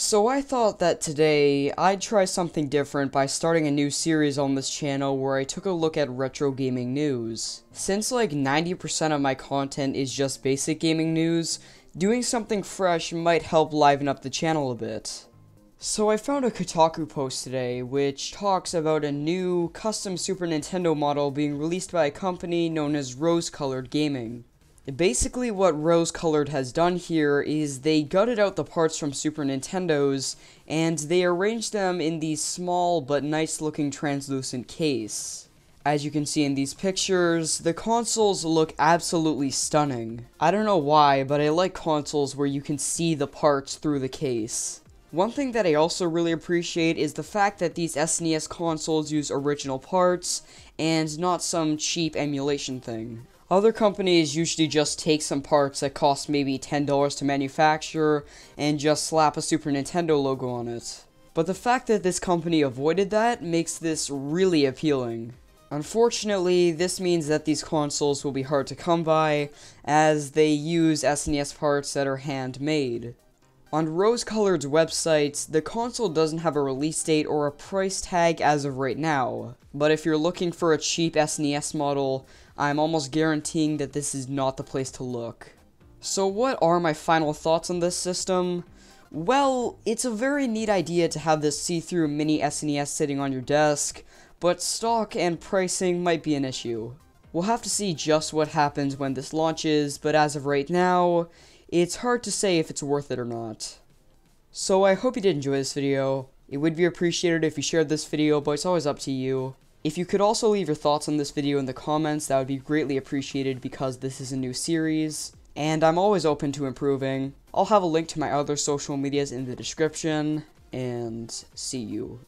So I thought that today I'd try something different by starting a new series on this channel where I took a look at retro gaming news. Since like 90% of my content is just basic gaming news, doing something fresh might help liven up the channel a bit. So I found a Kotaku post today which talks about a new custom Super Nintendo model being released by a company known as Rose Colored Gaming. Basically, what Rose Colored has done here is they gutted out the parts from Super Nintendos and they arranged them in these small but nice looking translucent case. As you can see in these pictures, the consoles look absolutely stunning. I don't know why, but I like consoles where you can see the parts through the case. One thing that I also really appreciate is the fact that these SNES consoles use original parts and not some cheap emulation thing. Other companies usually just take some parts that cost maybe $10 to manufacture and just slap a Super Nintendo logo on it. But the fact that this company avoided that makes this really appealing. Unfortunately, this means that these consoles will be hard to come by, as they use SNES parts that are handmade. On Rose Colored's website, the console doesn't have a release date or a price tag as of right now, but if you're looking for a cheap SNES model, I'm almost guaranteeing that this is not the place to look. So what are my final thoughts on this system? Well, it's a very neat idea to have this see-through mini SNES sitting on your desk, but stock and pricing might be an issue. We'll have to see just what happens when this launches, but as of right now, it's hard to say if it's worth it or not. So I hope you did enjoy this video. It would be appreciated if you shared this video, but it's always up to you. If you could also leave your thoughts on this video in the comments, that would be greatly appreciated because this is a new series, and I'm always open to improving. I'll have a link to my other social medias in the description, and see you